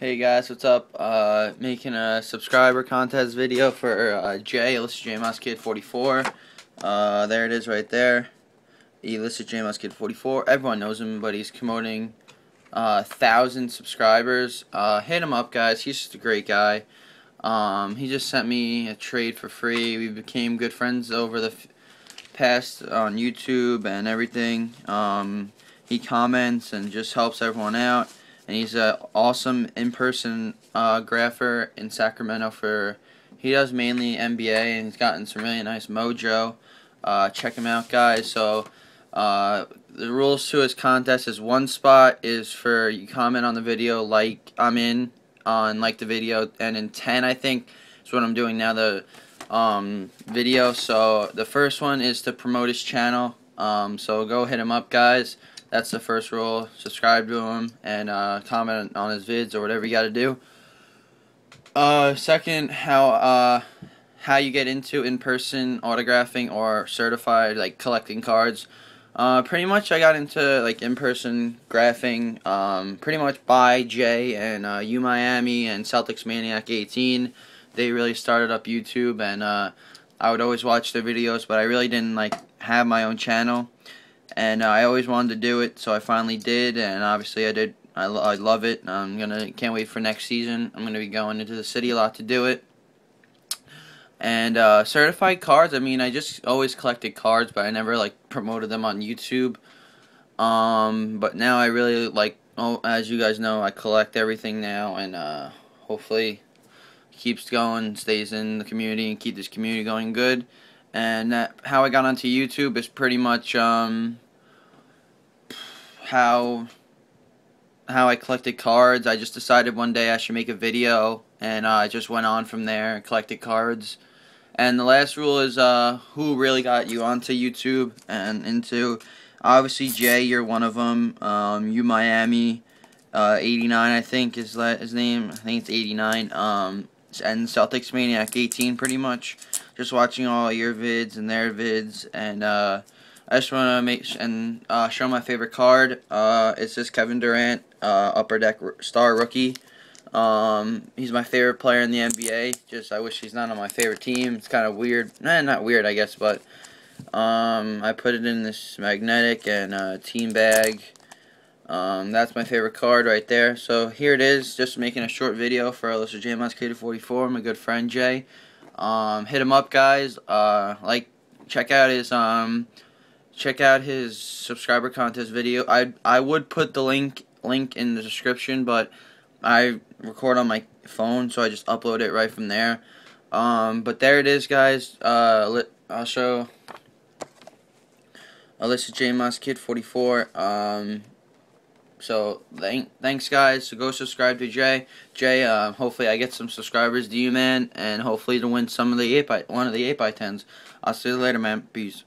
Hey guys, what's up? Uh, making a subscriber contest video for uh, Jay, Illicit J Moss Kid 44. Uh, there it is right there. Illicit J Moss Kid 44. Everyone knows him, but he's promoting uh, thousand subscribers. Uh, hit him up, guys. He's just a great guy. Um, he just sent me a trade for free. We became good friends over the past on YouTube and everything. Um, he comments and just helps everyone out and he's an awesome in-person uh, grapher in Sacramento for he does mainly NBA and he's gotten some really nice mojo. Uh, check him out guys. So uh, the rules to his contest is one spot is for you comment on the video like I'm in on like the video. And in 10 I think is what I'm doing now the um, video. So the first one is to promote his channel. Um, so go hit him up guys that's the first rule. Subscribe to him and uh, comment on his vids or whatever you got to do. Uh, second, how uh, how you get into in-person autographing or certified like collecting cards. Uh, pretty much, I got into like in-person graphing. Um, pretty much by Jay and uh, U Miami and Celtics Maniac 18. They really started up YouTube, and uh, I would always watch their videos, but I really didn't like have my own channel and uh, I always wanted to do it, so I finally did, and obviously I did. I, I love it. I'm gonna can't wait for next season. I'm gonna be going into the city a lot to do it. And uh, certified cards. I mean, I just always collected cards, but I never like promoted them on YouTube. Um, but now I really like. Oh, as you guys know, I collect everything now, and uh, hopefully keeps going, stays in the community, and keep this community going good. And that, how I got onto YouTube is pretty much um, how how I collected cards. I just decided one day I should make a video, and uh, I just went on from there and collected cards. And the last rule is uh, who really got you onto YouTube and into. Obviously, Jay, you're one of them. Um, you Miami, uh, 89, I think is his name. I think it's 89. Um, and Celtics Maniac 18, pretty much. Just watching all your vids and their vids, and uh, I just want to make and uh, show my favorite card. Uh, it's this Kevin Durant uh, Upper Deck Star Rookie. Um, he's my favorite player in the NBA. Just I wish he's not on my favorite team. It's kind of weird. Eh, not weird, I guess, but um, I put it in this magnetic and uh, team bag. Um, that's my favorite card right there. So here it is, just making a short video for Illicit J Moss Kid 44, my good friend Jay. Um, hit him up, guys. Uh, like, check out his um, check out his subscriber contest video. I I would put the link link in the description, but I record on my phone, so I just upload it right from there. Um, but there it is, guys. Uh, I'll show Illicit J Kid 44. Um, so thank, thanks, guys. So go subscribe to Jay. Jay, uh, hopefully I get some subscribers to you, man, and hopefully to win some of the 8 by one of the 8 by 10s. I'll see you later, man. Peace.